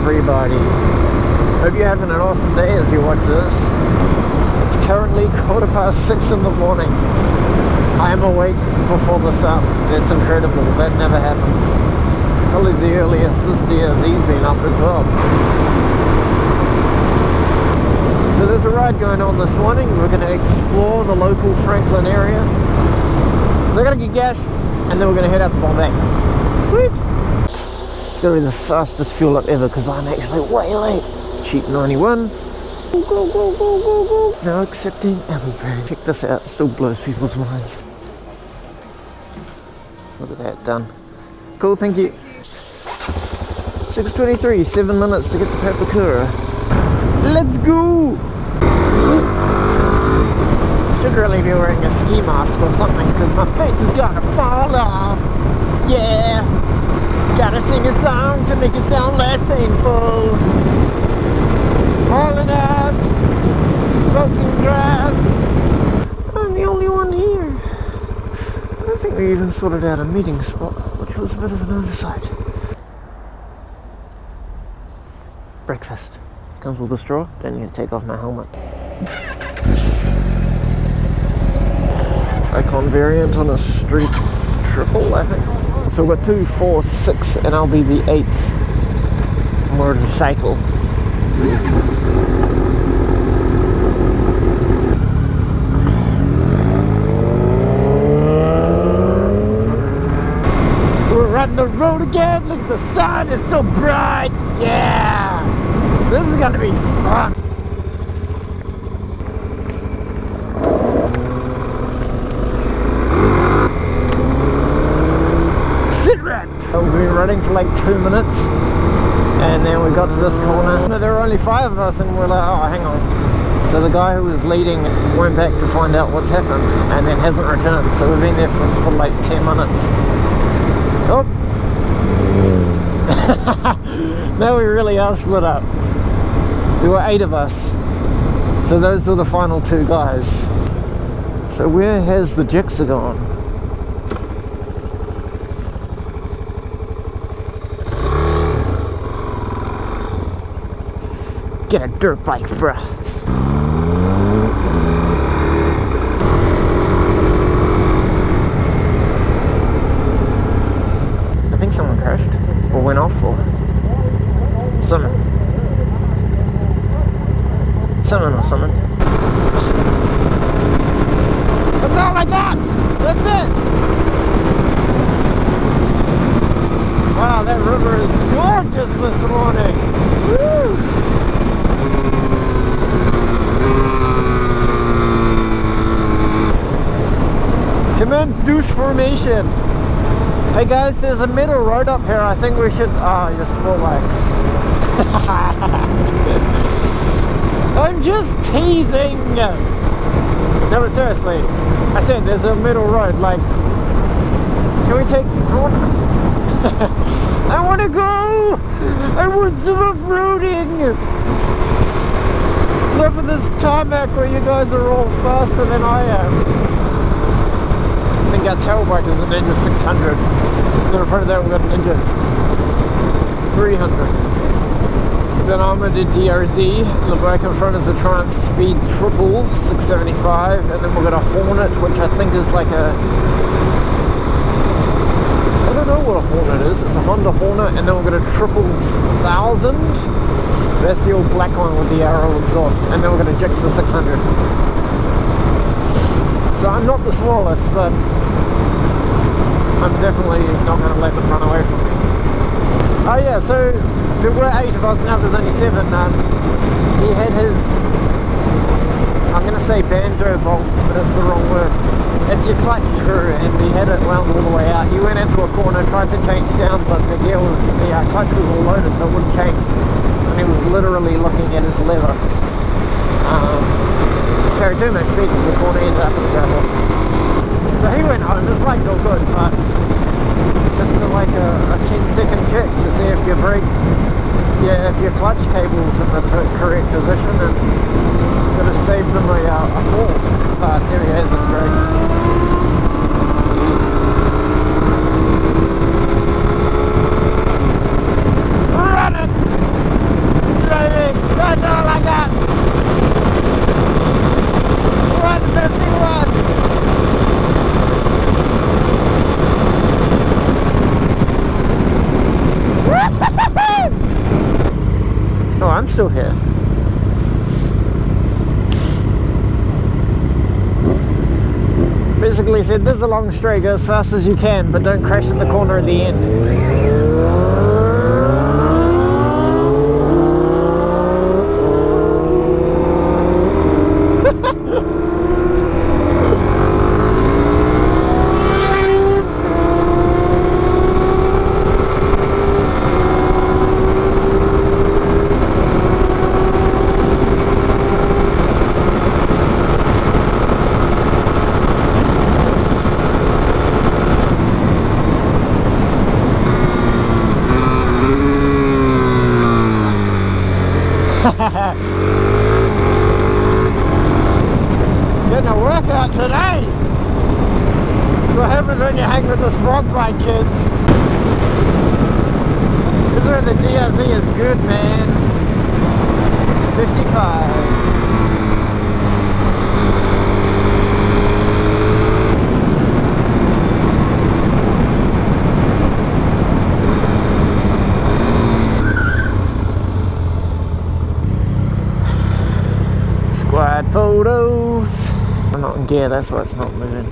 everybody. Hope you're having an awesome day as you watch this. It's currently quarter past six in the morning. I am awake before the sun. It's incredible. That never happens. Probably the earliest this DRZ's been up as well. So there's a ride going on this morning. We're going to explore the local Franklin area. So I got to get gas and then we're going to head out to Bombay. Sweet! It's to be the fastest fuel up ever because I'm actually way late. Cheap 91. Go, go, go, go, go. Now accepting Apple Pay. Check this out. It still blows people's minds. Look at that, done. Cool, thank you. 6.23, 7 minutes to get to Papakura. Let's go! Should really be wearing a ski mask or something because my face is gonna fall off. Yeah! Gotta sing a song to make it sound less painful. Hauling ass, smoking grass. I'm the only one here. I don't think we even sorted out a meeting spot, which was a bit of an oversight. Breakfast. Comes with a straw, don't need to take off my helmet. Icon variant on a street triple, I think. So we've got two, four, six, and I'll be the eighth motorcycle. We're on the road again. Look, the sun is so bright. Yeah. This is gonna be fun. We've been running for like two minutes and then we got to this corner. There were only five of us and we're like, oh, hang on. So the guy who was leading went back to find out what's happened and then hasn't returned. So we've been there for, like 10 minutes. Oh. now we really are split up. There were eight of us. So those were the final two guys. So where has the Gixxer gone? Get a dirt bike, bruh. I think someone crashed or went off or something. Something or something. That's all I got! That's it! Wow, that river is gorgeous this morning! Woo! Commence douche formation. Hey guys, there's a metal road up here. I think we should. Ah, oh, your small legs. I'm just teasing. No, but seriously, I said there's a metal road. Like, can we take? I want. I want to go. I want some off-roading. Enough of this tarmac where you guys are all faster than I am. I think our tailbike is a Ninja 600. Then in front of that we've got a Ninja 300. Then I'm at a DRZ. The bike in front is a Triumph Speed Triple 675. And then we've got a Hornet, which I think is like a... I don't know what a Hornet is. It's a Honda Hornet. And then we've got a Triple Thousand. That's the old black one with the arrow exhaust. And then we've got a Gixxer 600. So I'm not the smallest, but I'm definitely not going to let them run away from me. Oh yeah, so there were eight of us, now there's only seven. Um, he had his, I'm going to say banjo bolt, but it's the wrong word. It's your clutch screw, and he had it wound all the way out. He went into a corner, tried to change down, but the gear was, the uh, clutch was all loaded, so it wouldn't change. And he was literally looking at his lever. Um, much speed into the corner, in the gravel. So he went home, his bike's all good, but just to like a, a 10 second check to see if your brake, yeah, if your clutch cable's in the correct position and could have saved him a, uh, a fall. Uh, there he has a straight. Run it! Still here. Basically said, there's a long straight, go as fast as you can, but don't crash in the corner at the end. Getting a workout today. That's what happens when you hang with the sportbike kids. This is where the DRZ is good, man. 55. Squad photos. I'm not in gear, that's why it's not moving.